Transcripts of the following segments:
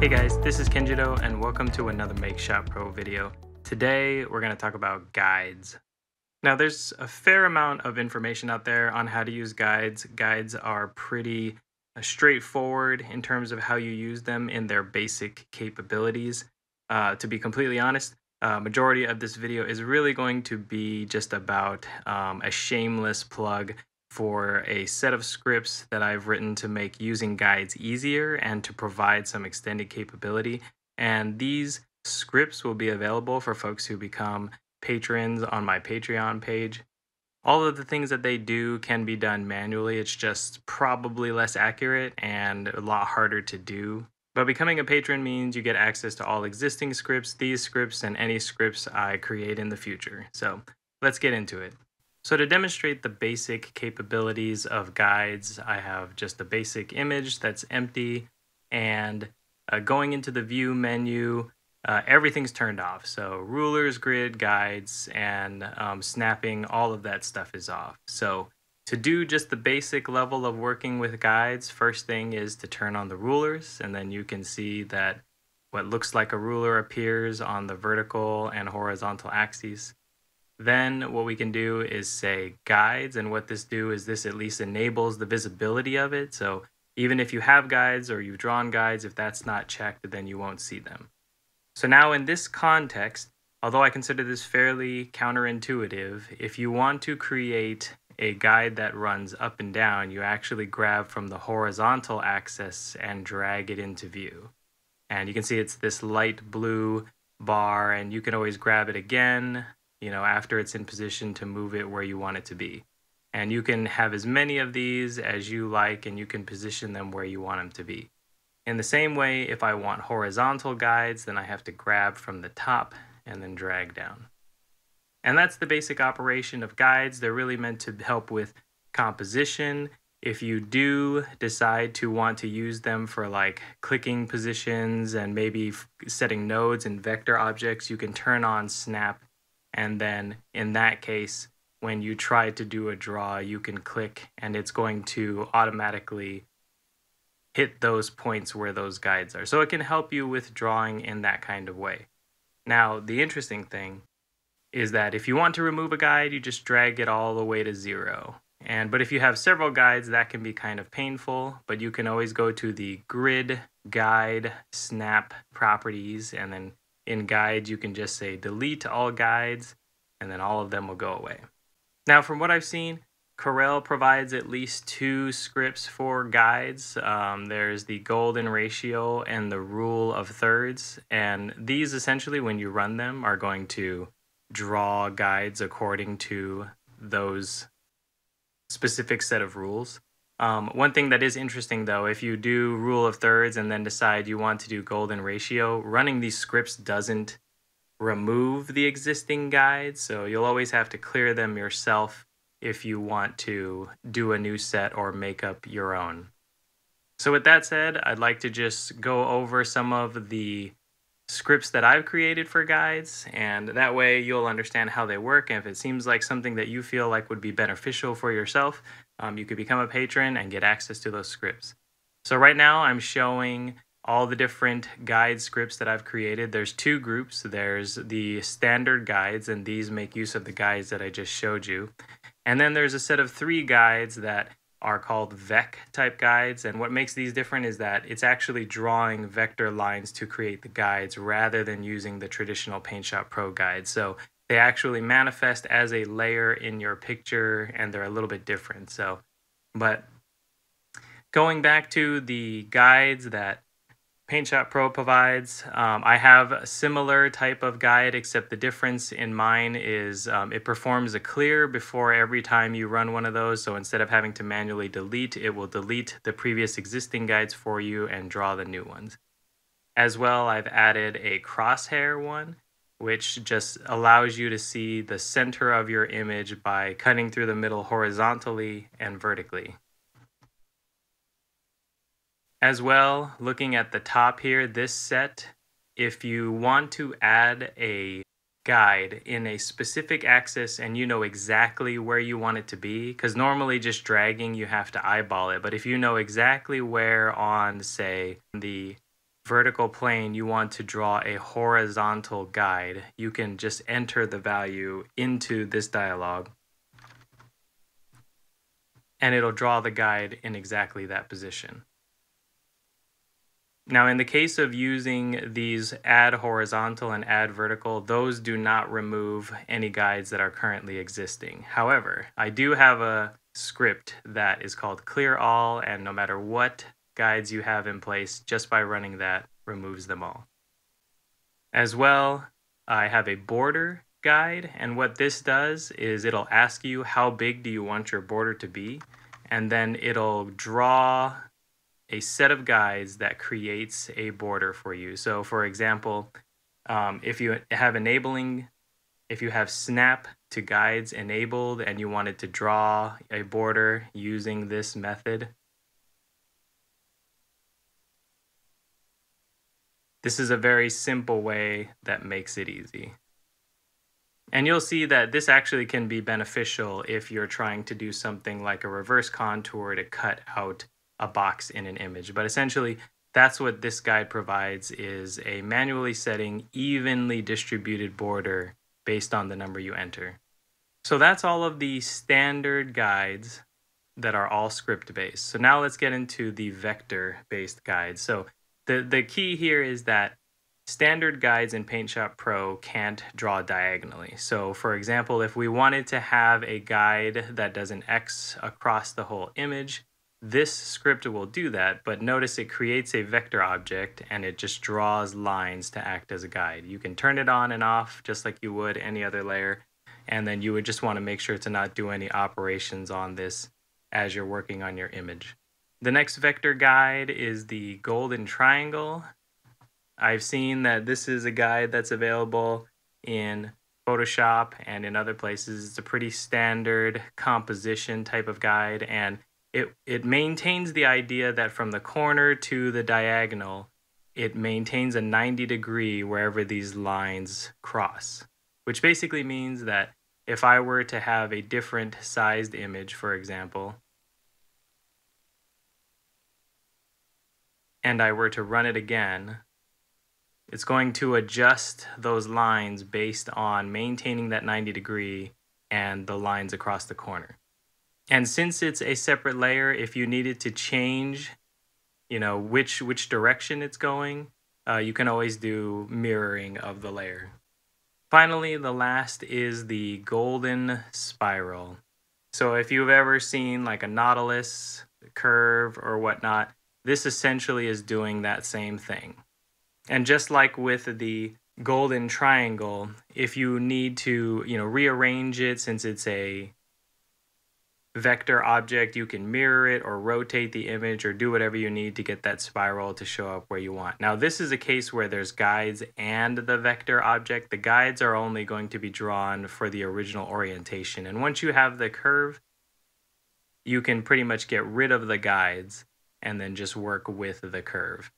Hey guys, this is Kenjiro and welcome to another Make Shop Pro video. Today we're going to talk about guides. Now there's a fair amount of information out there on how to use guides. Guides are pretty uh, straightforward in terms of how you use them in their basic capabilities. Uh, to be completely honest, uh, majority of this video is really going to be just about um, a shameless plug for a set of scripts that I've written to make using guides easier and to provide some extended capability. And these scripts will be available for folks who become patrons on my Patreon page. All of the things that they do can be done manually. It's just probably less accurate and a lot harder to do. But becoming a patron means you get access to all existing scripts, these scripts, and any scripts I create in the future. So let's get into it. So to demonstrate the basic capabilities of guides, I have just a basic image that's empty and uh, going into the view menu, uh, everything's turned off. So rulers, grid, guides, and um, snapping, all of that stuff is off. So to do just the basic level of working with guides, first thing is to turn on the rulers, and then you can see that what looks like a ruler appears on the vertical and horizontal axes. Then what we can do is say guides, and what this do is this at least enables the visibility of it. So even if you have guides or you've drawn guides, if that's not checked, then you won't see them. So now in this context, although I consider this fairly counterintuitive, if you want to create a guide that runs up and down, you actually grab from the horizontal axis and drag it into view. And you can see it's this light blue bar and you can always grab it again you know, after it's in position to move it where you want it to be. And you can have as many of these as you like and you can position them where you want them to be. In the same way, if I want horizontal guides, then I have to grab from the top and then drag down. And that's the basic operation of guides. They're really meant to help with composition. If you do decide to want to use them for like clicking positions and maybe setting nodes and vector objects, you can turn on snap and then in that case when you try to do a draw you can click and it's going to automatically hit those points where those guides are. So it can help you with drawing in that kind of way. Now the interesting thing is that if you want to remove a guide you just drag it all the way to zero. And but if you have several guides that can be kind of painful but you can always go to the grid guide snap properties and then in guides, you can just say delete all guides, and then all of them will go away. Now, from what I've seen, Corel provides at least two scripts for guides. Um, there's the golden ratio and the rule of thirds. And these essentially, when you run them, are going to draw guides according to those specific set of rules. Um, one thing that is interesting though, if you do rule of thirds and then decide you want to do golden ratio, running these scripts doesn't remove the existing guides. So you'll always have to clear them yourself if you want to do a new set or make up your own. So with that said, I'd like to just go over some of the scripts that I've created for guides, and that way you'll understand how they work. And if it seems like something that you feel like would be beneficial for yourself, um, you could become a patron and get access to those scripts. So right now I'm showing all the different guide scripts that I've created. There's two groups. There's the standard guides, and these make use of the guides that I just showed you. And then there's a set of three guides that are called vec type guides. And what makes these different is that it's actually drawing vector lines to create the guides rather than using the traditional PaintShop Pro guide. So they actually manifest as a layer in your picture and they're a little bit different. So, but going back to the guides that PaintShop Pro provides. Um, I have a similar type of guide, except the difference in mine is um, it performs a clear before every time you run one of those. So instead of having to manually delete, it will delete the previous existing guides for you and draw the new ones. As well, I've added a crosshair one, which just allows you to see the center of your image by cutting through the middle horizontally and vertically. As well, looking at the top here, this set, if you want to add a guide in a specific axis and you know exactly where you want it to be, because normally just dragging you have to eyeball it, but if you know exactly where on, say, the vertical plane you want to draw a horizontal guide, you can just enter the value into this dialog and it'll draw the guide in exactly that position. Now, in the case of using these add horizontal and add vertical, those do not remove any guides that are currently existing. However, I do have a script that is called clear all, and no matter what guides you have in place, just by running that removes them all. As well, I have a border guide, and what this does is it'll ask you how big do you want your border to be, and then it'll draw a set of guides that creates a border for you. So for example, um, if you have enabling, if you have snap to guides enabled and you wanted to draw a border using this method, this is a very simple way that makes it easy. And you'll see that this actually can be beneficial if you're trying to do something like a reverse contour to cut out a box in an image. But essentially, that's what this guide provides is a manually setting evenly distributed border based on the number you enter. So that's all of the standard guides that are all script based. So now let's get into the vector based guides. So the, the key here is that standard guides in PaintShop Pro can't draw diagonally. So for example, if we wanted to have a guide that does an X across the whole image, this script will do that, but notice it creates a vector object and it just draws lines to act as a guide. You can turn it on and off just like you would any other layer, and then you would just want to make sure to not do any operations on this as you're working on your image. The next vector guide is the golden triangle. I've seen that this is a guide that's available in Photoshop and in other places. It's a pretty standard composition type of guide and it, it maintains the idea that from the corner to the diagonal, it maintains a 90 degree wherever these lines cross, which basically means that if I were to have a different sized image, for example, and I were to run it again, it's going to adjust those lines based on maintaining that 90 degree and the lines across the corner. And since it's a separate layer, if you needed to change, you know, which which direction it's going, uh, you can always do mirroring of the layer. Finally, the last is the golden spiral. So if you've ever seen like a nautilus curve or whatnot, this essentially is doing that same thing. And just like with the golden triangle, if you need to, you know, rearrange it since it's a vector object, you can mirror it or rotate the image or do whatever you need to get that spiral to show up where you want. Now this is a case where there's guides and the vector object. The guides are only going to be drawn for the original orientation. And once you have the curve, you can pretty much get rid of the guides and then just work with the curve.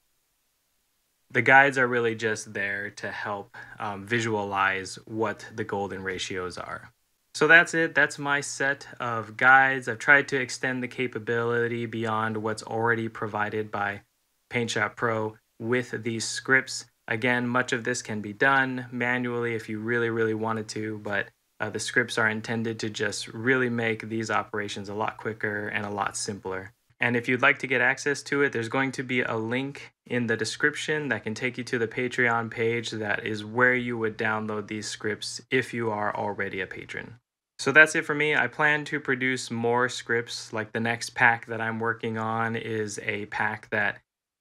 The guides are really just there to help um, visualize what the golden ratios are. So that's it. That's my set of guides. I've tried to extend the capability beyond what's already provided by PaintShop Pro with these scripts. Again, much of this can be done manually if you really, really wanted to, but uh, the scripts are intended to just really make these operations a lot quicker and a lot simpler. And if you'd like to get access to it, there's going to be a link in the description that can take you to the Patreon page that is where you would download these scripts if you are already a patron. So that's it for me. I plan to produce more scripts. Like the next pack that I'm working on is a pack that,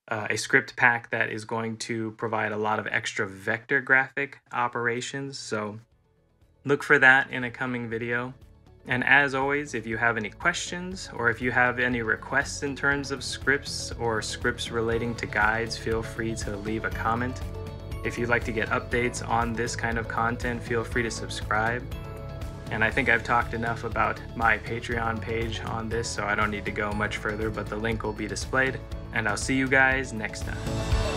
uh, a script pack that is going to provide a lot of extra vector graphic operations. So look for that in a coming video. And as always, if you have any questions or if you have any requests in terms of scripts or scripts relating to guides, feel free to leave a comment. If you'd like to get updates on this kind of content, feel free to subscribe. And I think I've talked enough about my Patreon page on this, so I don't need to go much further, but the link will be displayed. And I'll see you guys next time.